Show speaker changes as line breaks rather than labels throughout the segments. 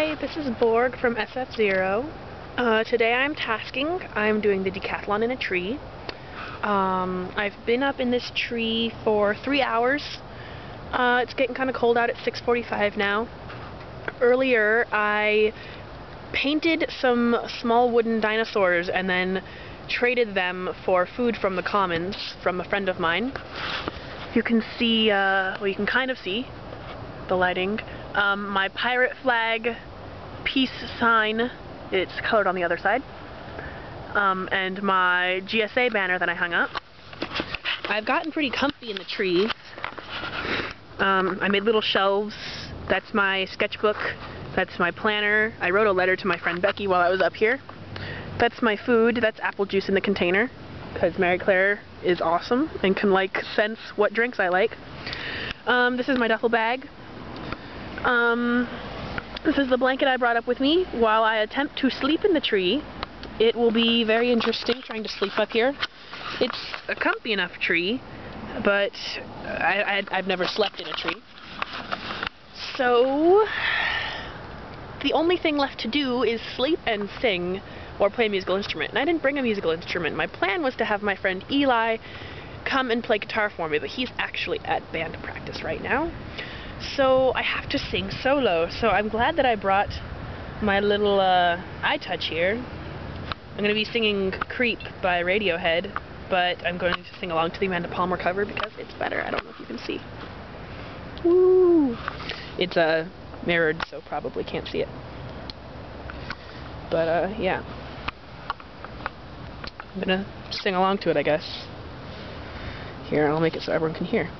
Hi, this is Borg from SF0. Uh, today I'm tasking. I'm doing the decathlon in a tree. Um, I've been up in this tree for three hours. Uh, it's getting kind of cold out at 6.45 now. Earlier I painted some small wooden dinosaurs and then traded them for food from the commons from a friend of mine. You can see, uh, well you can kind of see the lighting. Um, my pirate flag peace sign, it's colored on the other side. Um, and my GSA banner that I hung up. I've gotten pretty comfy in the trees. Um, I made little shelves. That's my sketchbook. That's my planner. I wrote a letter to my friend Becky while I was up here. That's my food. That's apple juice in the container. Because Mary Claire is awesome and can like sense what drinks I like. Um, this is my duffel bag. Um, this is the blanket I brought up with me while I attempt to sleep in the tree. It will be very interesting trying to sleep up here. It's a comfy enough tree, but I, I've never slept in a tree. So, the only thing left to do is sleep and sing or play a musical instrument. And I didn't bring a musical instrument. My plan was to have my friend Eli come and play guitar for me, but he's actually at band practice right now. So I have to sing solo. So I'm glad that I brought my little uh, iTouch here. I'm going to be singing Creep by Radiohead, but I'm going to sing along to the Amanda Palmer cover because it's better. I don't know if you can see. Woo! It's uh, mirrored, so probably can't see it. But uh, yeah. I'm gonna sing along to it, I guess. Here, I'll make it so everyone can hear.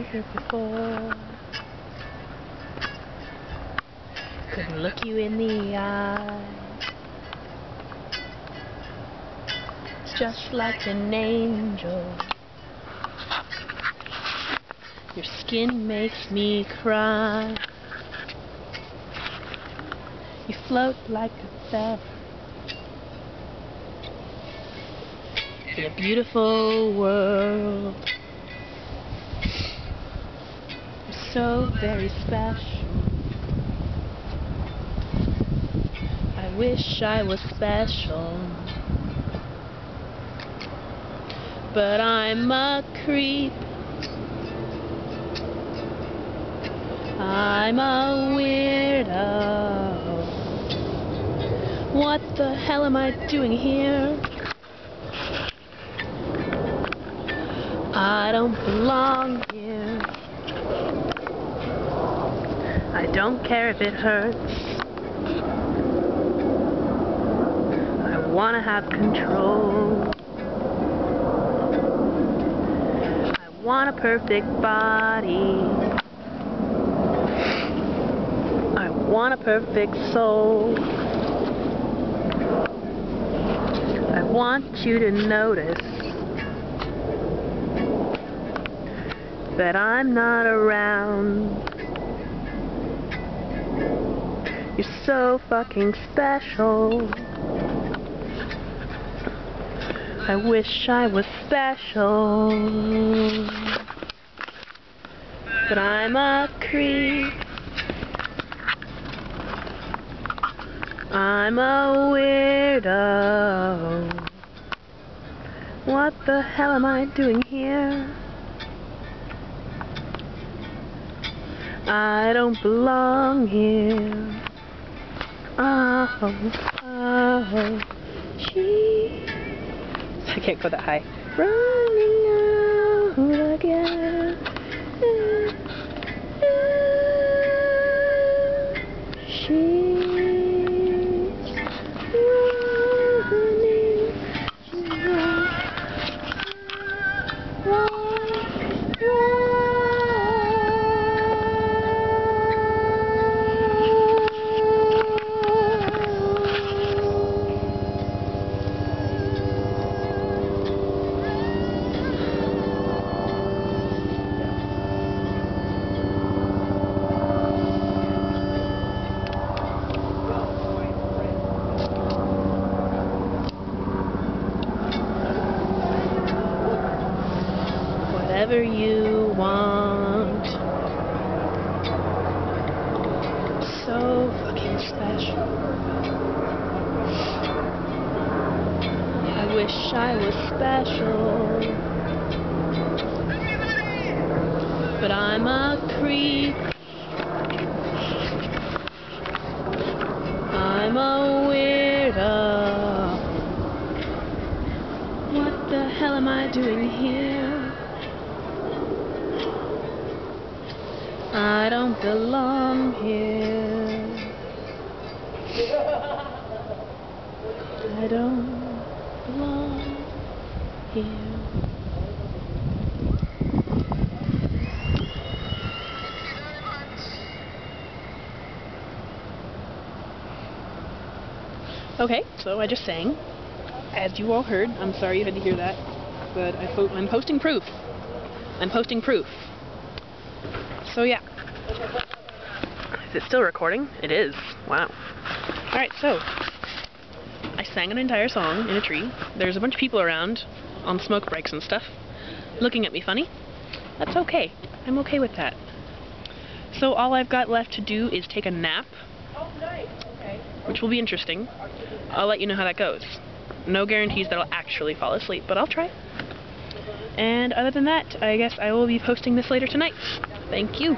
Right here before. Couldn't look you in the eye. Just like an angel. Your skin makes me cry. You float like a feather in a beautiful world. So very special. I wish I was special. But I'm a creep. I'm a weirdo. What the hell am I doing here? I don't belong here. I don't care if it hurts. I want to have control. I want a perfect body. I want a perfect soul. I want you to notice that I'm not around. You're so fucking special. I wish I was special. But I'm a creep. I'm a weirdo. What the hell am I doing here? I don't belong here. Oh, oh, she. I can't go that high. Running whatever you want. So fucking special. I wish I was special. But I'm a creep. I'm a weirdo. What the hell am I doing here? I don't belong here. I don't belong here. Okay, so I just sang. As you all heard, I'm sorry you had to hear that, but I I'm posting proof. I'm posting proof. So yeah. Is it still recording? It is. Wow. Alright, so I sang an entire song in a tree. There's a bunch of people around on smoke breaks and stuff looking at me funny. That's okay. I'm okay with that. So all I've got left to do is take a nap, which will be interesting. I'll let you know how that goes. No guarantees that I'll actually fall asleep, but I'll try. And other than that, I guess I will be posting this later tonight. Thank you.